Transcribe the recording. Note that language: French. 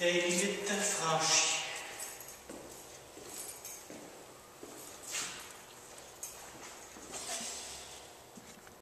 des limites franchies.